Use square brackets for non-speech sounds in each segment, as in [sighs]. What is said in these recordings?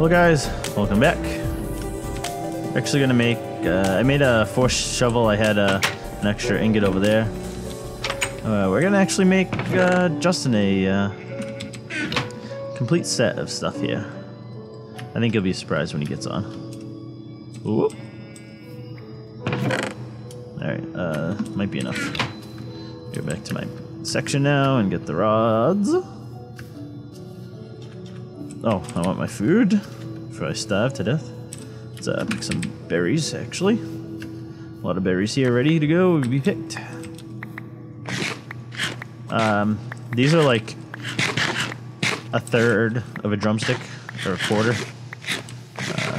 Well, guys, welcome back. Actually, gonna make. Uh, I made a force shovel. I had uh, an extra ingot over there. Uh, we're gonna actually make uh, Justin a uh, complete set of stuff here. I think he'll be surprised when he gets on. Whoop. Alright, uh, might be enough. Go back to my section now and get the rods. Oh, I want my food before I starve to death. Let's uh, pick some berries, actually. A lot of berries here ready to go to be picked. Um, these are like a third of a drumstick or a quarter. Uh,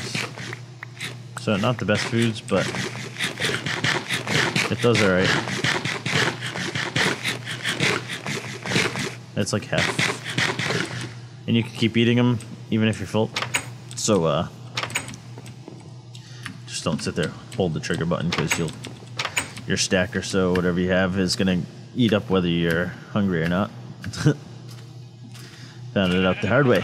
so not the best foods, but it does alright. It's like half. And you can keep eating them even if you're full. So, uh, just don't sit there, hold the trigger button because you'll, your stack or so, whatever you have, is gonna eat up whether you're hungry or not. [laughs] Found it out the hard way.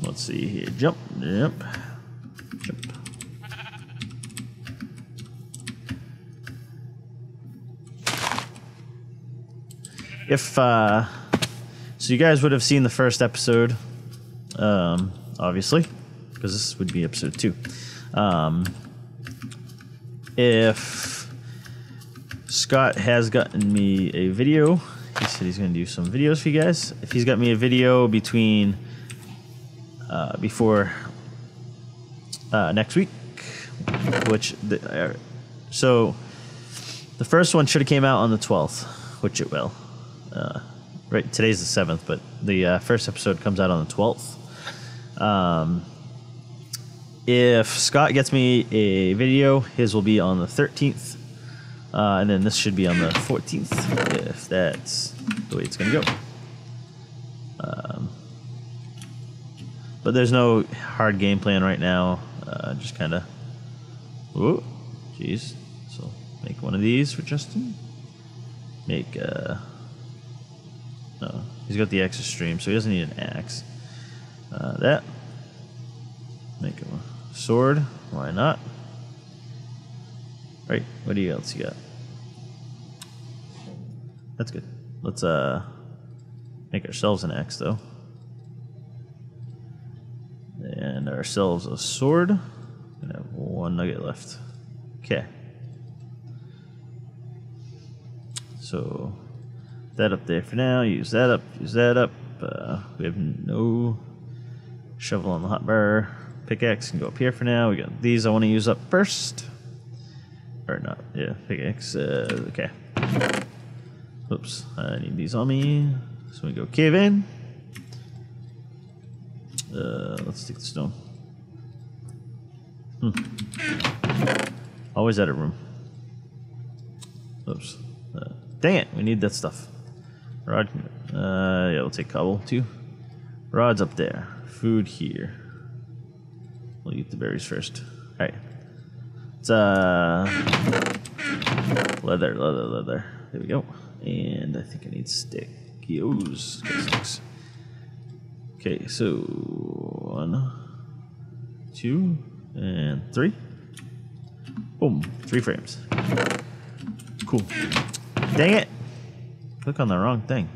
Let's see here. Jump, jump, jump. If uh, so, you guys would have seen the first episode, um, obviously, because this would be episode two. Um, if Scott has gotten me a video, he said he's going to do some videos for you guys. If he's got me a video between uh, before uh, next week, which the, uh, so the first one should have came out on the 12th, which it will. Uh, right, today's the 7th, but the uh, first episode comes out on the 12th. Um, if Scott gets me a video, his will be on the 13th. Uh, and then this should be on the 14th, if that's the way it's going to go. Um, but there's no hard game plan right now. Uh, just kind of. Whoa, jeez. So make one of these for Justin. Make uh. No, he's got the extra stream, so he doesn't need an axe. Uh, that. Make him a sword. Why not? Right. What do you else you got? That's good. Let's uh make ourselves an axe though. And ourselves a sword. Gonna have one nugget left. Okay. So that up there for now. Use that up. Use that up. Uh, we have no shovel on the hotbar. Pickaxe can go up here for now. We got these I want to use up first. Or not. Yeah, pickaxe. Uh, okay. Oops. I need these on me. So we go cave in. Uh, let's take the stone. Hmm. Always out of room. Oops. Uh, dang it, we need that stuff. Rod, uh, yeah, we'll take cobble too. Rod's up there. Food here. We'll eat the berries first. Alright. It's, uh, leather, leather, leather. There we go. And I think I need stickios. Sticks. Okay, so one, two, and three. Boom, three frames. Cool. Dang it! Click on the wrong thing.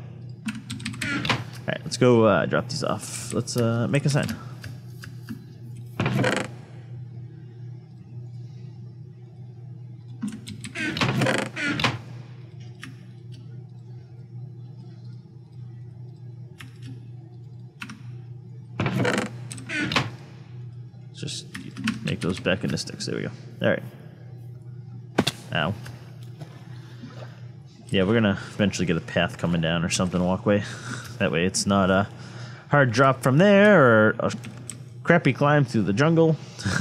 Alright, let's go uh, drop these off. Let's uh, make a sign. Just make those back into sticks. There we go. All right. Ow. Yeah, we're gonna eventually get a path coming down or something walkway. That way, it's not a hard drop from there or a crappy climb through the jungle,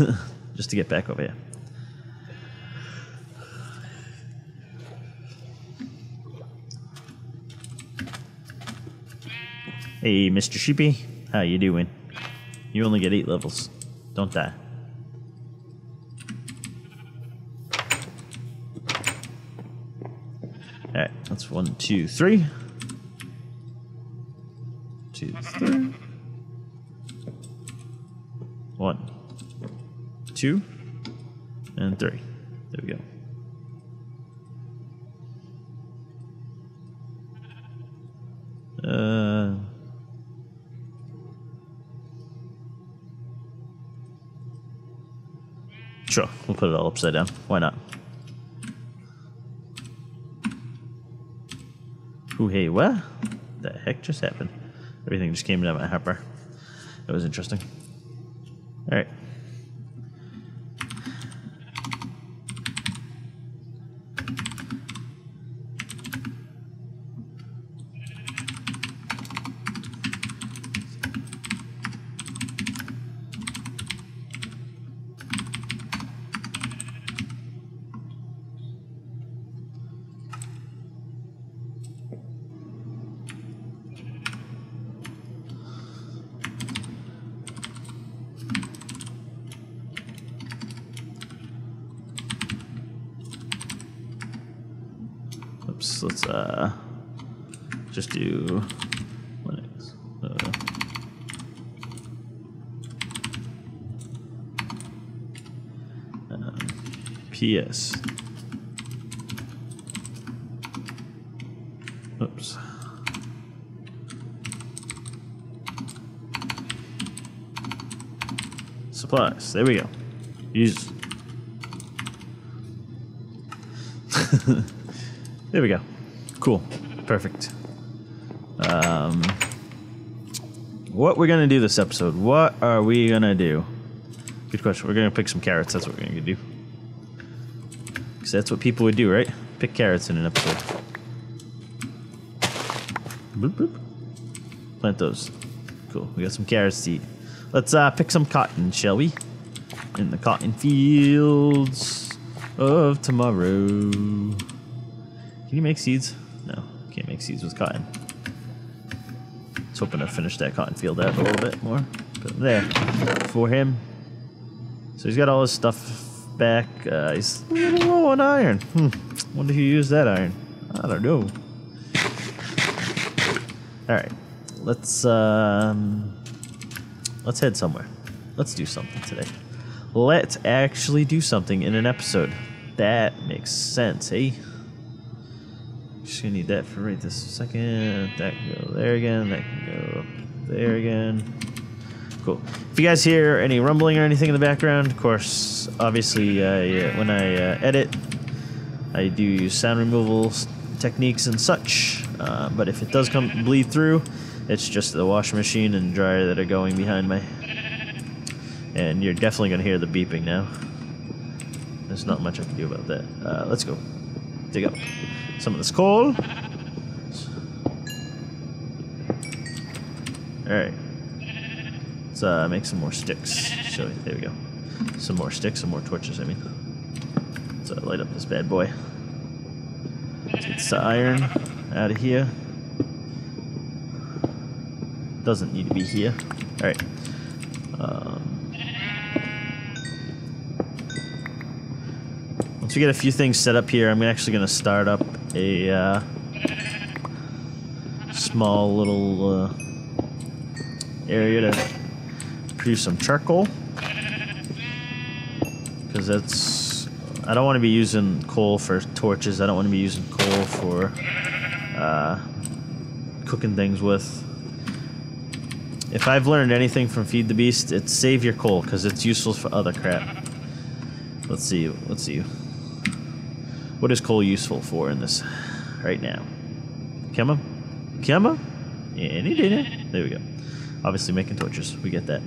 [laughs] just to get back over here. Hey, Mr. Sheepy, how you doing? You only get eight levels. Don't die. Alright, that's one, two, three. Two, three. One, two, and three. There we go. Uh, sure, we'll put it all upside down. Why not? Hey, what? The heck just happened? Everything just came down my hopper. That was interesting. All right. Oops, let's uh just do Linux. Uh, PS. Oops. Supplies. There we go. Use. [laughs] There we go. Cool. Perfect. Um, what we're gonna do this episode? What are we gonna do? Good question. We're gonna pick some carrots. That's what we're gonna do. Cause that's what people would do, right? Pick carrots in an episode. Boop, boop. Plant those. Cool. We got some carrots to eat. Let's uh, pick some cotton, shall we? In the cotton fields of tomorrow. Can you make seeds? Can't make seeds with cotton. I hoping to finish that cotton field out a little bit more. But there, for him. So he's got all his stuff back. Uh, he's a little low on iron. Hmm. Wonder who used that iron. I don't know. All right, let's um, let's head somewhere. Let's do something today. Let's actually do something in an episode. That makes sense, eh? Just gonna need that for right this second. That can go there again. That can go up there again. Cool. If you guys hear any rumbling or anything in the background, of course, obviously, uh, when I uh, edit, I do use sound removal techniques and such. Uh, but if it does come bleed through, it's just the washing machine and dryer that are going behind me. And you're definitely gonna hear the beeping now. There's not much I can do about that. Uh, let's go. Dig up some of this coal. Alright. Let's uh, make some more sticks. So there we go. Some more sticks, some more torches, I mean. Let's uh, light up this bad boy. Get the iron out of here. Doesn't need to be here. Alright. Um, we get a few things set up here, I'm actually going to start up a uh, small little uh, area to produce some charcoal. Because that's. I don't want to be using coal for torches. I don't want to be using coal for uh, cooking things with. If I've learned anything from Feed the Beast, it's save your coal because it's useful for other crap. Let's see. Let's see. What is coal useful for in this right now? Any dinner. There we go. Obviously making torches. We get that.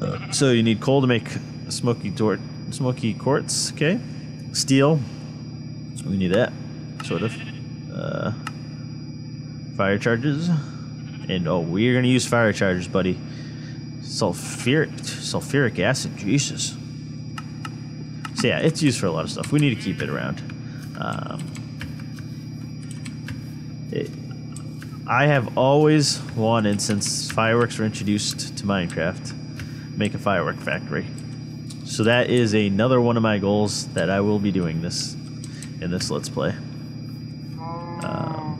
Uh, so you need coal to make smoky tor- smoky quartz, okay? Steel. We need that, sort of. Uh, fire charges. And oh, we're gonna use fire charges, buddy. Sulfuric sulfuric acid, Jesus. So yeah, it's used for a lot of stuff. We need to keep it around. Um, it, I have always wanted, since fireworks were introduced to Minecraft, make a firework factory. So that is another one of my goals that I will be doing this in this Let's Play. Um,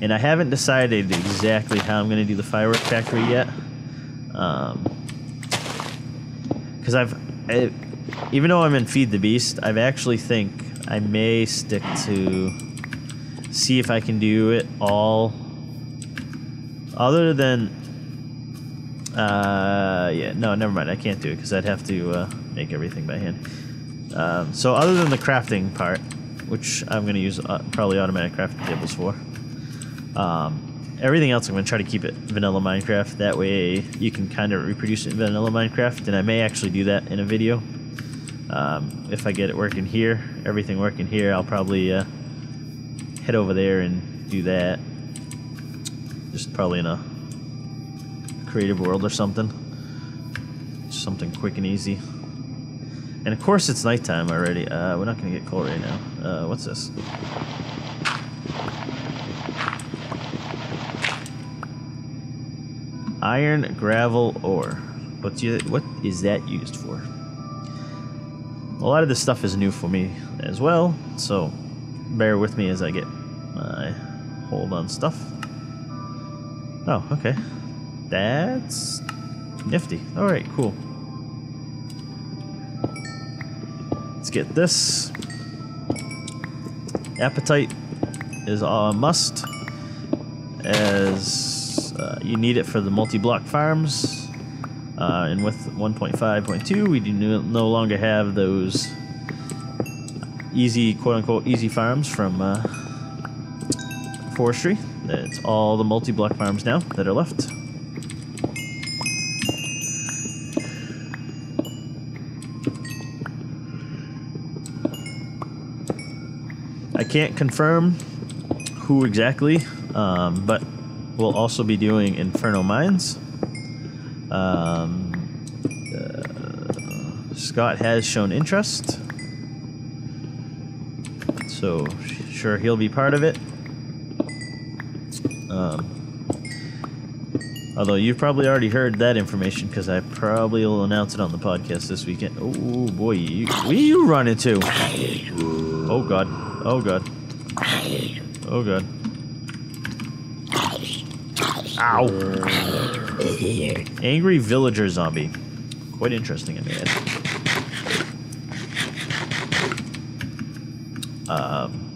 and I haven't decided exactly how I'm going to do the firework factory yet. Um, because I've, I, even though I'm in Feed the Beast, I've actually think I may stick to see if I can do it all. Other than, uh, yeah, no, never mind. I can't do it because I'd have to uh, make everything by hand. Um, so other than the crafting part, which I'm going to use uh, probably automatic crafting tables for. Um, everything else, I'm going to try to keep it vanilla Minecraft. That way, you can kind of reproduce it in vanilla Minecraft, and I may actually do that in a video. Um, if I get it working here, everything working here, I'll probably uh, head over there and do that. Just probably in a creative world or something. Something quick and easy. And of course, it's nighttime already. Uh, we're not going to get cold right now. Uh, what's this? Iron, gravel, ore. What's what is that used for? A lot of this stuff is new for me as well, so bear with me as I get my hold on stuff. Oh, okay. That's nifty. Alright, cool. Let's get this. Apatite is a must, as uh, you need it for the multi-block farms. Uh, and with 1.5.2, we do no, longer have those easy, quote-unquote, easy farms from uh, forestry. It's all the multi-block farms now that are left. I can't confirm who exactly, um, but we'll also be doing Inferno Mines. Um, uh, Scott has shown interest, so sure he'll be part of it. Um, although you've probably already heard that information because I probably will announce it on the podcast this weekend. Oh boy, you, where you run into? Oh god. Oh god. Oh god. Ow. Angry villager zombie. Quite interesting, I may add. Um,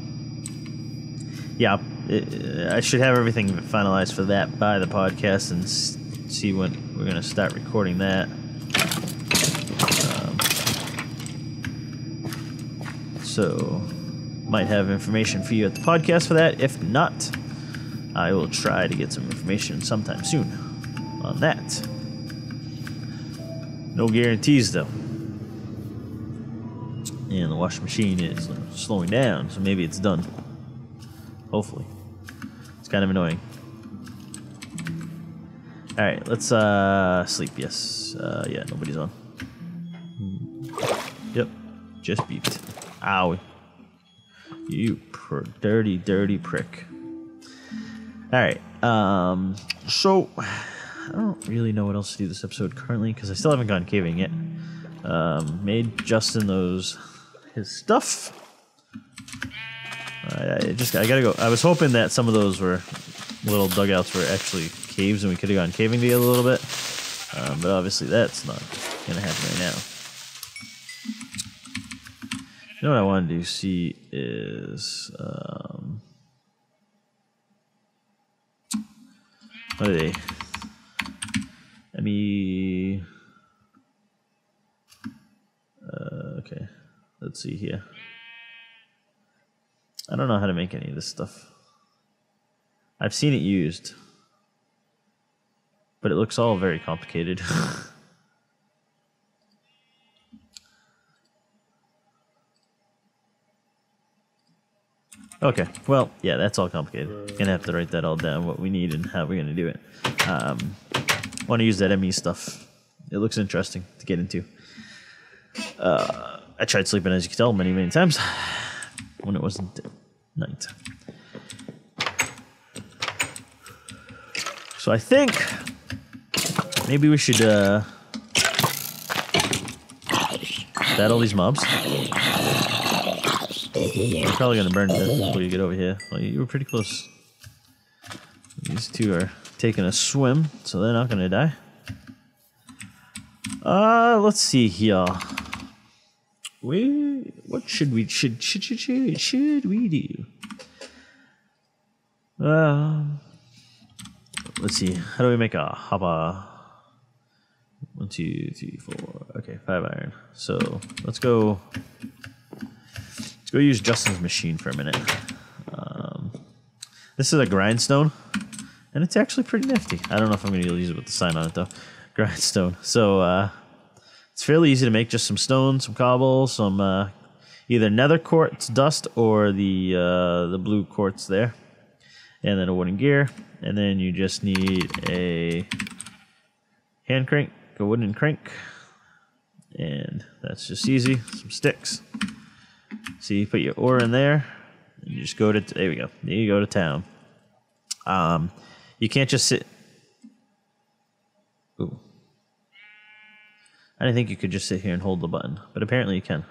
yeah, I should have everything finalized for that by the podcast and see when we're going to start recording that. Um, so, might have information for you at the podcast for that. If not, I will try to get some information sometime soon on that. No guarantees though. And the washing machine is slowing down, so maybe it's done. Hopefully. It's kind of annoying. Alright, let's uh sleep, yes. Uh yeah, nobody's on. Yep. Just beeped. Ow. You dirty, dirty prick. Alright. Um so I don't really know what else to do this episode currently because I still haven't gone caving yet. Um, made Justin those his stuff. I, I just I gotta go. I was hoping that some of those were little dugouts were actually caves and we could have gone caving together a little bit, um, but obviously that's not gonna happen right now. You know what I wanted to see is um, what are they? Let me. Uh, okay, let's see here. I don't know how to make any of this stuff. I've seen it used, but it looks all very complicated. [laughs] okay, well, yeah, that's all complicated. Gonna have to write that all down, what we need and how we're gonna do it. Um, want to use that ME stuff. It looks interesting to get into. Uh, I tried sleeping, as you can tell, many, many times [sighs] when it wasn't night. So I think maybe we should uh, battle these mobs. You're probably gonna burn death before you get over here. Well, you were pretty close. These two are taking a swim, so they're not gonna die. Uh, let's see here. We, what should we should should should should, should we do? Um, let's see. How do we make a hopper? One, two, three, four. Okay, five iron. So let's go. Let's go use Justin's machine for a minute. Um, this is a grindstone, and it's actually pretty nifty. I don't know if I'm going to use it with the sign on it though. [laughs] Grindstone. So uh, it's fairly easy to make. Just some stone, some cobble, some uh, either nether quartz dust or the uh, the blue quartz there, and then a wooden gear, and then you just need a hand crank a wooden crank. And that's just easy. Some sticks. So you put your ore in there. And you just go to, there we go. There you go to town. Um, you can't just sit. Ooh. I didn't think you could just sit here and hold the button, but apparently you can.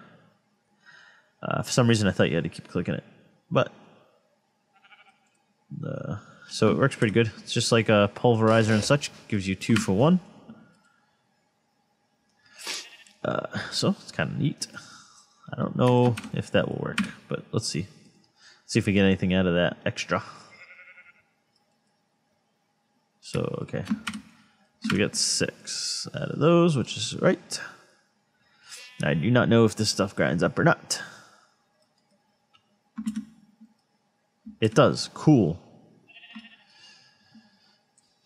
Uh, for some reason, I thought you had to keep clicking it, but the so it works pretty good. It's just like a pulverizer and such. Gives you two for one. Uh, so it's kind of neat. I don't know if that will work, but let's see. See if we get anything out of that extra. So, okay. So we got six out of those, which is right. I do not know if this stuff grinds up or not. It does. Cool.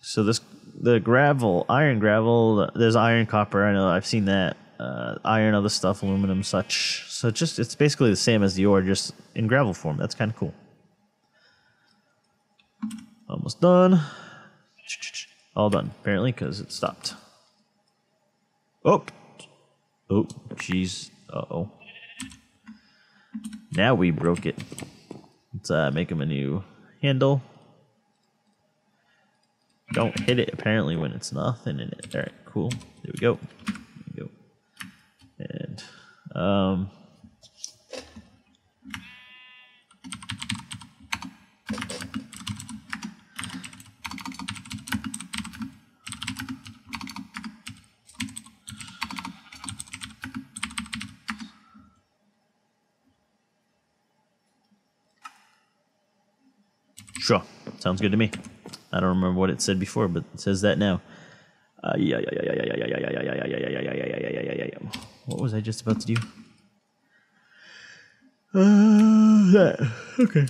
So this the gravel, iron gravel, there's iron copper, I know I've seen that uh, iron, other stuff, aluminum, such. So just it's basically the same as the ore, just in gravel form. That's kind of cool. Almost done. All done, apparently, because it stopped. Oh, oh, jeez. Uh oh. Now we broke it. Let's uh, make him a new handle. Don't hit it apparently when it's nothing in it. All right, cool. There we go. Um, Sure, sounds good to me. I don't remember what it said before, but it says that now. Uh, yeah, yeah, yeah, yeah, yeah, yeah, yeah, yeah, yeah, yeah, yeah, yeah, yeah, yeah, yeah, yeah, yeah, yeah, yeah. What was I just about to do? Uh, that. Okay.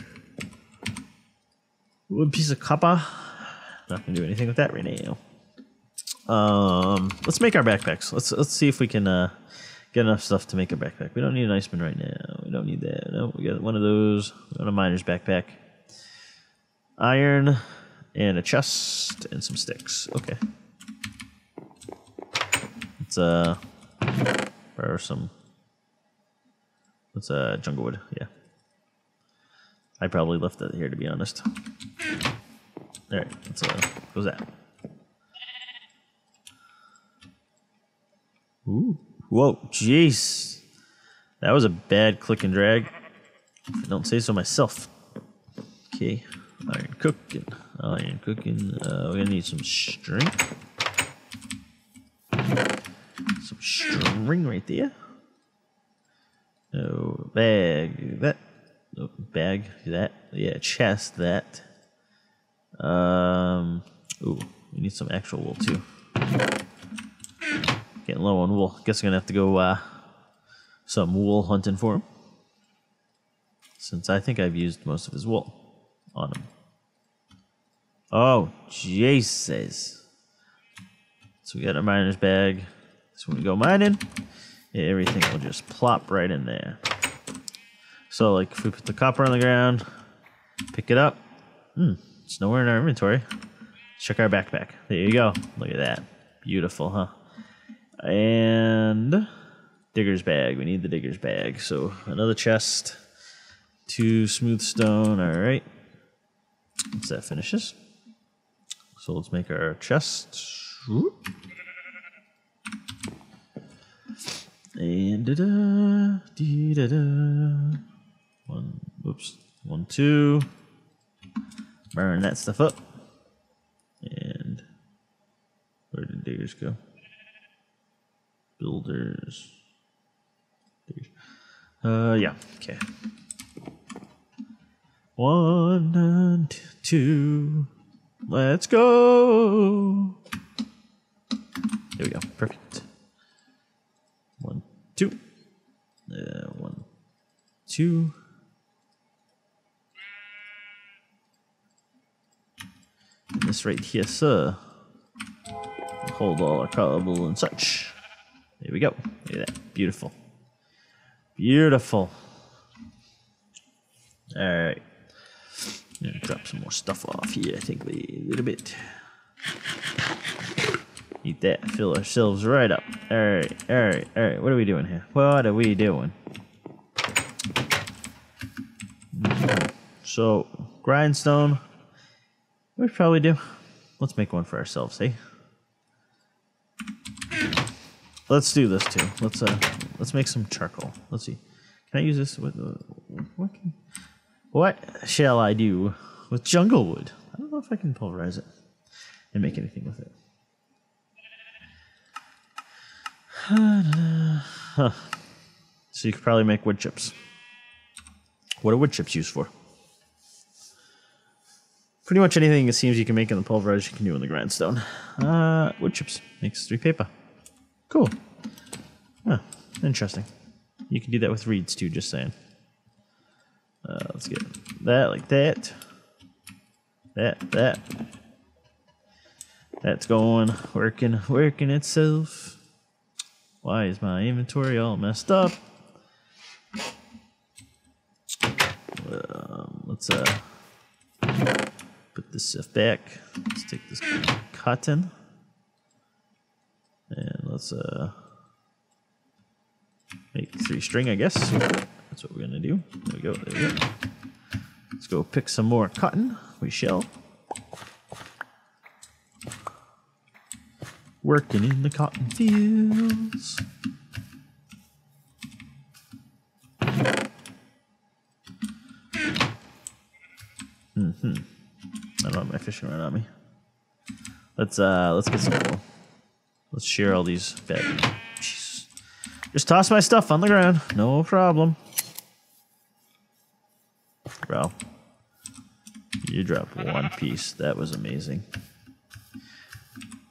One piece of copper. Not gonna do anything with that right now. Um, let's make our backpacks. Let's let's see if we can uh, get enough stuff to make a backpack. We don't need an iceman right now. We don't need that. No, we got one of those. We got a miner's backpack. Iron and a chest and some sticks. Okay. Let's uh or some. What's uh jungle wood? Yeah. I probably left that here to be honest. All right, let's uh, that? Ooh, whoa, jeez, that was a bad click and drag. I don't say so myself. Okay, iron cooking, iron cooking. Uh, we're gonna need some string some string right there. Oh, bag that. Oh, bag that. Yeah, chest that. Um. Ooh, we need some actual wool too. Getting low on wool. Guess I'm gonna have to go uh, some wool hunting for him. Since I think I've used most of his wool on him. Oh, Jesus. So we got a miner's bag. So when we go mining, everything will just plop right in there. So like if we put the copper on the ground, pick it up, hmm, it's nowhere in our inventory. Check our backpack. There you go. Look at that. Beautiful, huh? And digger's bag. We need the digger's bag. So another chest, two smooth stone. All right. Once that finishes. So let's make our chest. Whoop. And da da dee da da. One, whoops, one, two. Burn that stuff up. There's go. Builders. There's, uh, yeah. Okay. One and two. Let's go. There we go. Perfect. One, two. Uh, one, two. And this right here, sir. Hold all our cobble and such. There we go. Look at that. Beautiful. Beautiful. All right. Gonna drop some more stuff off here. I think a little bit. Eat that. Fill ourselves right up. All right. All right. All right. What are we doing here? What are we doing? So, grindstone. We probably do. Let's make one for ourselves, hey? Let's do this too. Let's uh, let's make some charcoal. Let's see. Can I use this? With, Uh, what? Can, what shall I do with jungle wood? I don't know if I can pulverize it and make anything with it. Huh. [sighs] So you could probably make wood chips. What are wood chips used for? Pretty much anything it seems you can make in the pulverizer you can do in the grindstone. Uh, wood chips makes three paper. Cool. Huh, interesting. You can do that with reeds too, just saying. Uh, let's get that like that. That, that. That's going, working, working itself. Why is my inventory all messed up? Um, let's uh put this stuff back. Let's take this cotton. And let's uh make three string, I guess. That's what we're gonna do. There we go, there we go. Let's go pick some more cotton. We shall. Working in the cotton fields. Mm-hmm. I don't my fishing rod on me. Let's uh let's get some. Let's share all these bad. Jeez. Just toss my stuff on the ground. No problem. Bro. You dropped one piece. That was amazing.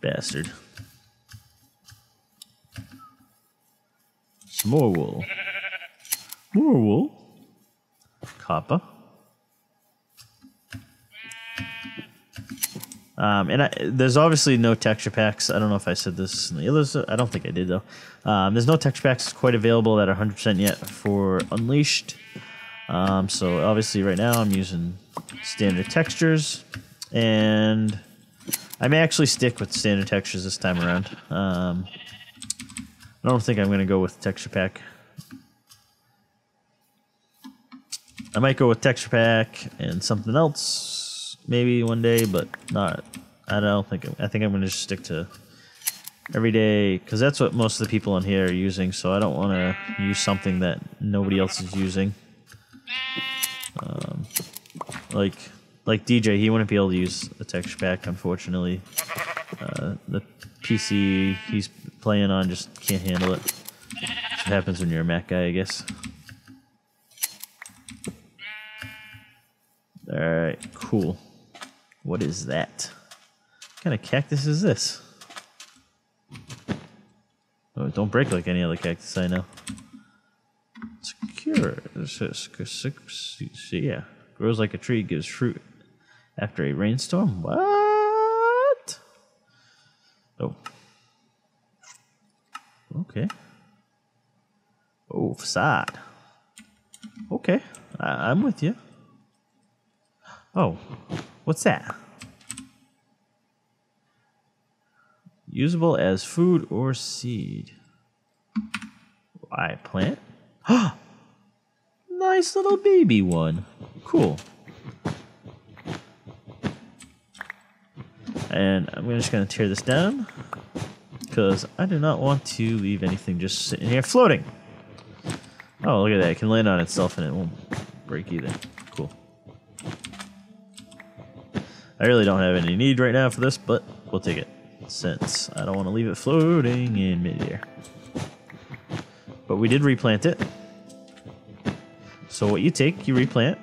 Bastard. More wool. More wool. Copper. Um, and I, there's obviously no texture packs. I don't know if I said this in the others. I don't think I did though. Um, there's no texture packs quite available that are 100% yet for Unleashed. Um, so obviously right now I'm using standard textures, and I may actually stick with standard textures this time around. I don't think I'm going to go with texture pack. I might go with texture pack and something else maybe one day, but not. I don't think. I think I'm going to just stick to every day because that's what most of the people on here are using. So I don't want to use something that nobody else is using. Um, like like DJ, he wouldn't be able to use a texture pack, unfortunately. Uh, the PC he's playing on just can't handle it. What happens when you're a Mac guy, I guess. Alright, cool. What is that? What kind of cactus is this? Oh, don't break like any other cactus I know. Secure. Yeah. Grows like a tree, gives fruit after a rainstorm. What? Oh. Okay. Oh, facade. Okay, I- I'm with you. Oh, what's that? Usable as food or seed. I plant. [gasps] nice little baby one. Cool. And I'm just going to tear this down because I do not want to leave anything just sitting here floating. Oh, look at that. It can land on itself and it won't break either. Cool. I really don't have any need right now for this, but we'll take it. since I don't want to leave it floating in midair. But we did replant it. So what you take, you replant,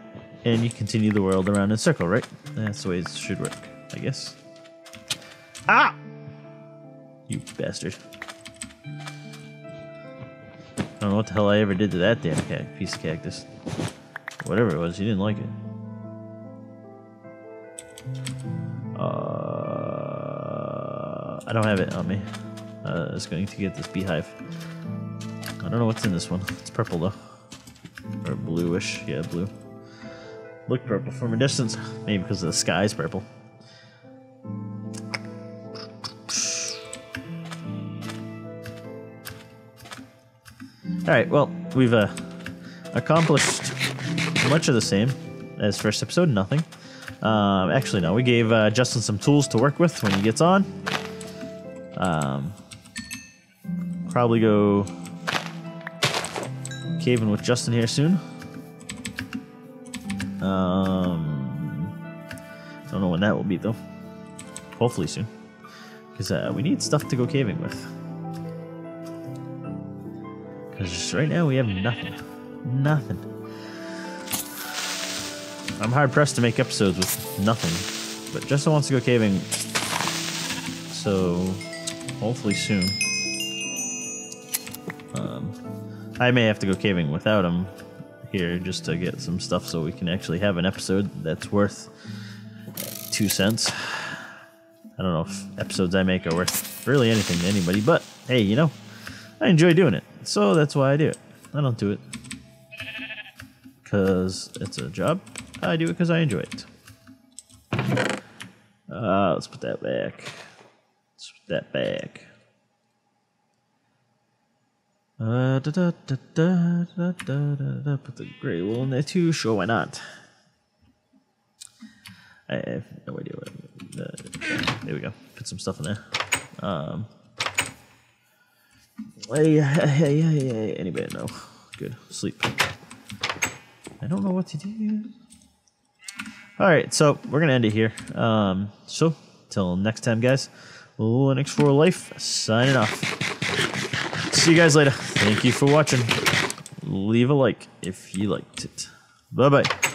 and you continue the world around in a circle, right? That's the way it should work, I guess. Ah! You bastard. I don't know what the hell I ever did to that damn piece of cactus. Whatever it was, you didn't like it. Uh, I don't have it on me. Uh, I was going to get this beehive. I don't know what's in this one. It's purple though. Or bluish. Yeah, blue. Look purple from a distance. Maybe because the sky's purple. Alright, well, we've uh, accomplished much of the same as first episode, nothing. Um, actually, no, we gave uh, Justin some tools to work with when he gets on. Um, probably go caving with Justin here soon. Um, don't know when that will be though. Hopefully soon, because uh, we need stuff to go caving with. Because right now we have nothing, nothing. I'm hard pressed to make episodes with nothing, but Justin wants to go caving, so hopefully soon. Um, I may have to go caving without him here just to get some stuff so we can actually have an episode that's worth two cents. I don't know if episodes I make are worth really anything to anybody, but hey, you know, I enjoy doing it, so that's why I do it. I don't do it because it's a job. I do it because I enjoy it. Uh, let's put that back. Let's put that back. Uh, da, da, da, da, da, da, da, da. Put the gray wool in there too. Sure, why not? I have no idea what. Uh, there we go. Put some stuff in there. Um. Hey, hey, hey, hey. Anybody know? Good. Sleep. I don't know what to do. All right, so we're gonna end it here. Um, so till next time, guys. Linux for life. Signing off. See you guys later. Thank you for watching. Leave a like if you liked it. Bye bye.